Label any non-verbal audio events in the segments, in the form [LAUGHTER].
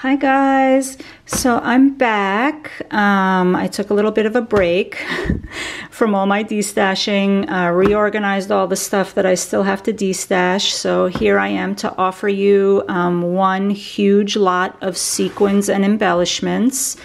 Hi guys, so I'm back. Um, I took a little bit of a break [LAUGHS] from all my destashing, uh, reorganized all the stuff that I still have to destash. So here I am to offer you um, one huge lot of sequins and embellishments.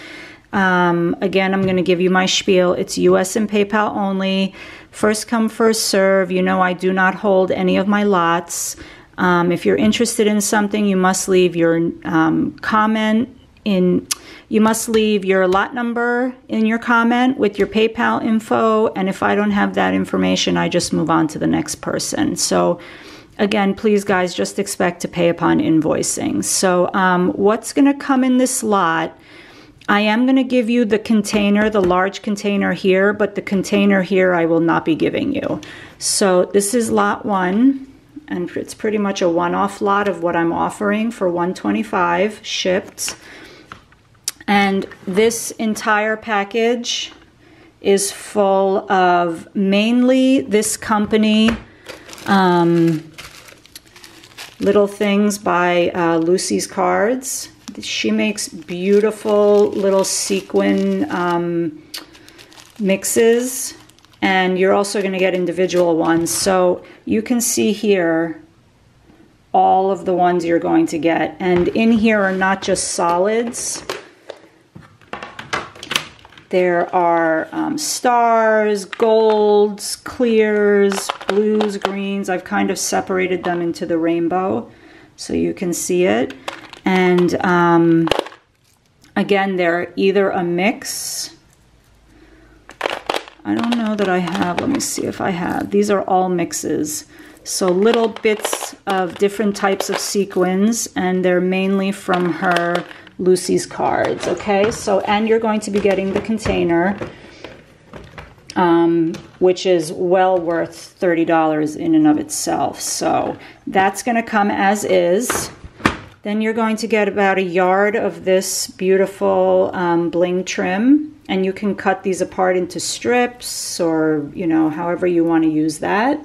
Um, again, I'm going to give you my spiel. It's US and PayPal only. First come, first serve. You know I do not hold any of my lots. Um, if you're interested in something, you must leave your um, comment in. You must leave your lot number in your comment with your PayPal info. And if I don't have that information, I just move on to the next person. So, again, please, guys, just expect to pay upon invoicing. So, um, what's going to come in this lot? I am going to give you the container, the large container here, but the container here I will not be giving you. So, this is lot one and it's pretty much a one-off lot of what I'm offering for 125 shipped. And this entire package is full of mainly this company um, little things by uh, Lucy's Cards. She makes beautiful little sequin um, mixes and you're also going to get individual ones. So you can see here all of the ones you're going to get. And in here are not just solids. There are um, stars, golds, clears, blues, greens. I've kind of separated them into the rainbow so you can see it. And um, again, they're either a mix I don't know that I have. Let me see if I have. These are all mixes. So little bits of different types of sequins, and they're mainly from her Lucy's cards. Okay, so and you're going to be getting the container, um, which is well worth $30 in and of itself. So that's going to come as is. Then you're going to get about a yard of this beautiful um, bling trim and you can cut these apart into strips or you know however you want to use that.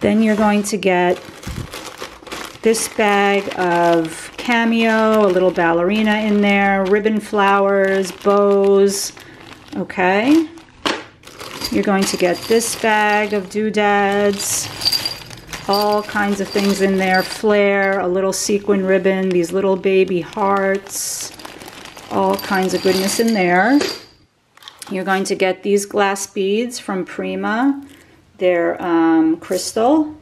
Then you're going to get this bag of cameo a little ballerina in there ribbon flowers bows okay? You're going to get this bag of doodads all kinds of things in there flare a little sequin ribbon these little baby hearts all kinds of goodness in there you're going to get these glass beads from Prima. They're um, crystal.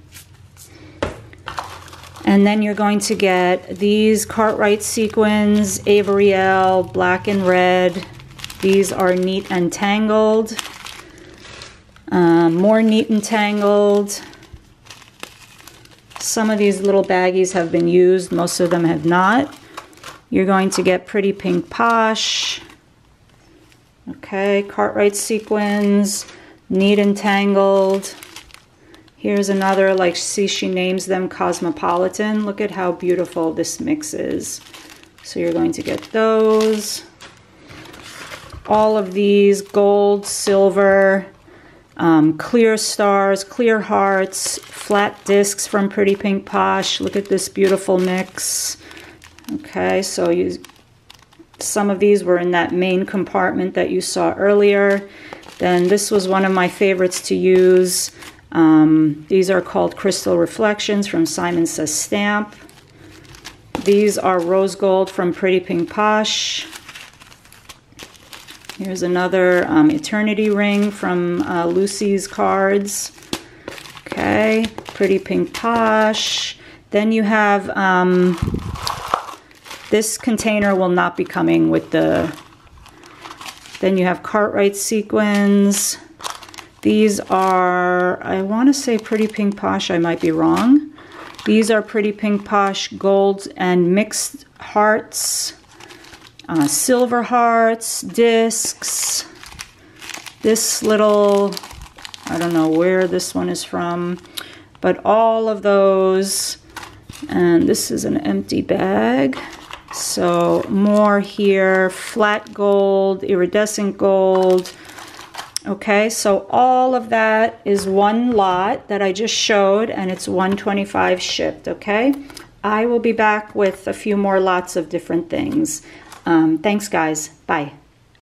And then you're going to get these Cartwright sequins, Averiel, black and red. These are neat and tangled. Um, more neat and tangled. Some of these little baggies have been used, most of them have not. You're going to get Pretty Pink Posh. Okay, Cartwright sequins, neat and tangled. Here's another, like, see, she names them Cosmopolitan. Look at how beautiful this mix is. So you're going to get those. All of these, gold, silver, um, clear stars, clear hearts, flat discs from Pretty Pink Posh. Look at this beautiful mix. Okay, so you some of these were in that main compartment that you saw earlier. Then this was one of my favorites to use. Um, these are called Crystal Reflections from Simon Says Stamp. These are Rose Gold from Pretty Pink Posh. Here's another um, Eternity Ring from uh, Lucy's Cards. Okay, Pretty Pink Posh. Then you have um, this container will not be coming with the, then you have Cartwright sequins. These are, I want to say Pretty Pink Posh, I might be wrong. These are Pretty Pink Posh gold and mixed hearts, uh, silver hearts, discs. This little, I don't know where this one is from, but all of those. And this is an empty bag. So more here, flat gold, iridescent gold. Okay, so all of that is one lot that I just showed and it's 125 shipped, okay? I will be back with a few more lots of different things. Um, thanks, guys. Bye.